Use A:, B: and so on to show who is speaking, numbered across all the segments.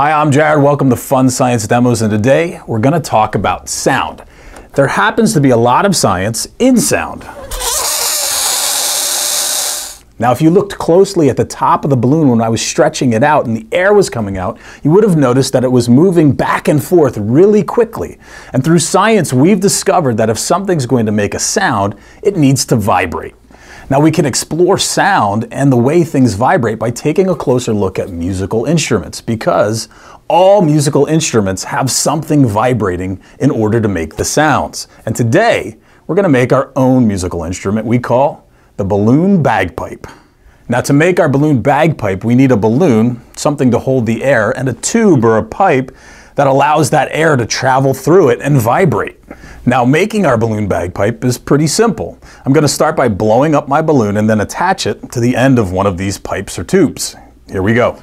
A: Hi, I'm Jared. Welcome to Fun Science Demos, and today we're going to talk about sound. There happens to be a lot of science in sound. Now, if you looked closely at the top of the balloon when I was stretching it out and the air was coming out, you would have noticed that it was moving back and forth really quickly. And through science, we've discovered that if something's going to make a sound, it needs to vibrate. Now, we can explore sound and the way things vibrate by taking a closer look at musical instruments because all musical instruments have something vibrating in order to make the sounds. And today, we're going to make our own musical instrument we call the balloon bagpipe. Now to make our balloon bagpipe, we need a balloon, something to hold the air, and a tube or a pipe that allows that air to travel through it and vibrate. Now making our balloon bagpipe is pretty simple. I'm going to start by blowing up my balloon and then attach it to the end of one of these pipes or tubes. Here we go.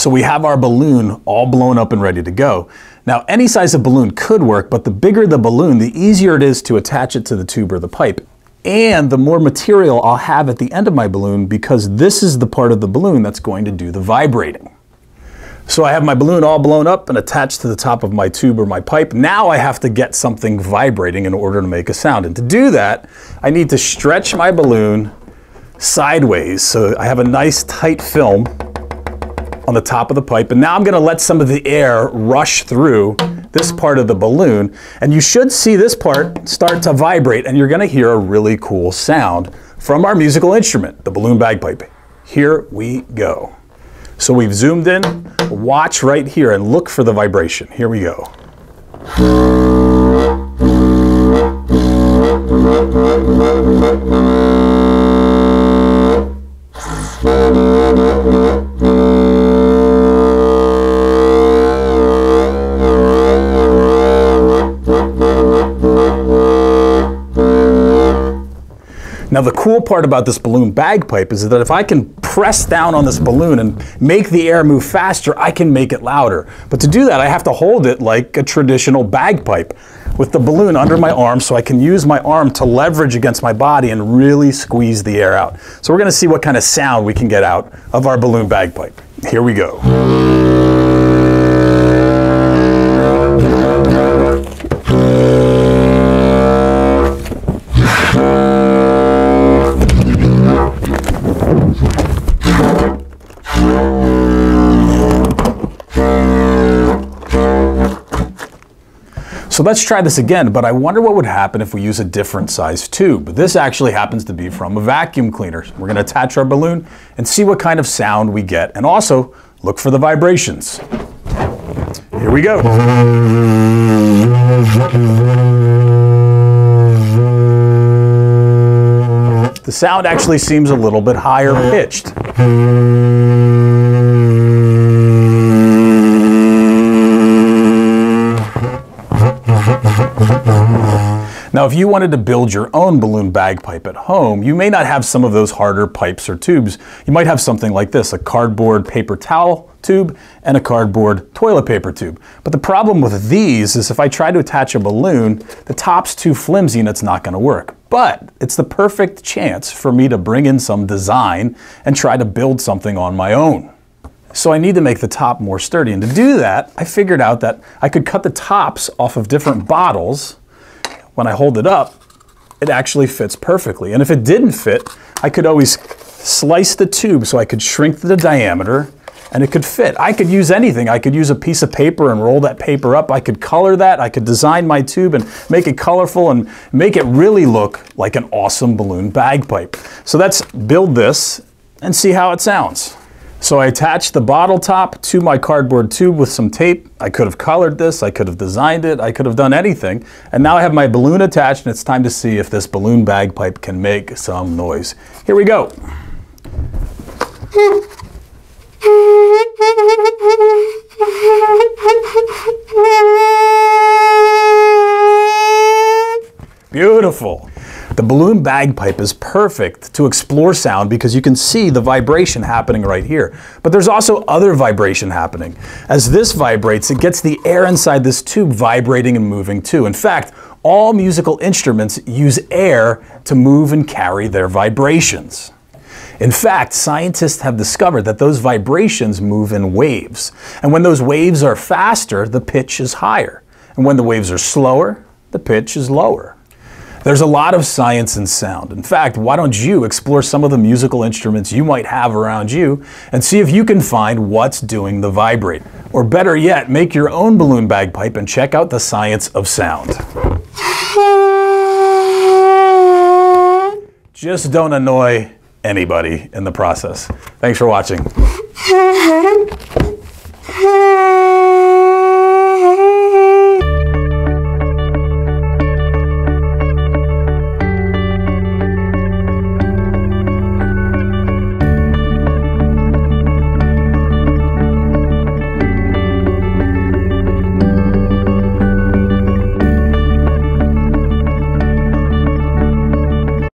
A: So we have our balloon all blown up and ready to go. Now, any size of balloon could work, but the bigger the balloon, the easier it is to attach it to the tube or the pipe. And the more material I'll have at the end of my balloon because this is the part of the balloon that's going to do the vibrating. So I have my balloon all blown up and attached to the top of my tube or my pipe. Now I have to get something vibrating in order to make a sound. And to do that, I need to stretch my balloon sideways so I have a nice tight film on the top of the pipe. And now I'm going to let some of the air rush through this part of the balloon. And you should see this part start to vibrate and you're going to hear a really cool sound from our musical instrument, the balloon bagpipe. Here we go. So we've zoomed in, watch right here and look for the vibration. Here we go. Now the cool part about this balloon bagpipe is that if I can press down on this balloon and make the air move faster, I can make it louder. But to do that, I have to hold it like a traditional bagpipe with the balloon under my arm so I can use my arm to leverage against my body and really squeeze the air out. So we're gonna see what kind of sound we can get out of our balloon bagpipe. Here we go. So let's try this again, but I wonder what would happen if we use a different size tube. This actually happens to be from a vacuum cleaner. We're going to attach our balloon and see what kind of sound we get, and also look for the vibrations. Here we go. The sound actually seems a little bit higher pitched. Now, if you wanted to build your own balloon bagpipe at home, you may not have some of those harder pipes or tubes. You might have something like this, a cardboard paper towel tube and a cardboard toilet paper tube. But the problem with these is if I try to attach a balloon, the top's too flimsy and it's not gonna work. But it's the perfect chance for me to bring in some design and try to build something on my own. So I need to make the top more sturdy. And to do that, I figured out that I could cut the tops off of different bottles when I hold it up, it actually fits perfectly. And if it didn't fit, I could always slice the tube so I could shrink the diameter and it could fit. I could use anything. I could use a piece of paper and roll that paper up. I could color that. I could design my tube and make it colorful and make it really look like an awesome balloon bagpipe. So let's build this and see how it sounds. So I attached the bottle top to my cardboard tube with some tape. I could have colored this, I could have designed it, I could have done anything. And now I have my balloon attached and it's time to see if this balloon bagpipe can make some noise. Here we go. Beautiful. The balloon bagpipe is perfect to explore sound because you can see the vibration happening right here. But there's also other vibration happening. As this vibrates, it gets the air inside this tube vibrating and moving too. In fact, all musical instruments use air to move and carry their vibrations. In fact, scientists have discovered that those vibrations move in waves. And when those waves are faster, the pitch is higher. And when the waves are slower, the pitch is lower. There's a lot of science in sound. In fact, why don't you explore some of the musical instruments you might have around you and see if you can find what's doing the vibrate. Or better yet, make your own balloon bagpipe and check out the science of sound. Just don't annoy anybody in the process. Thanks for watching.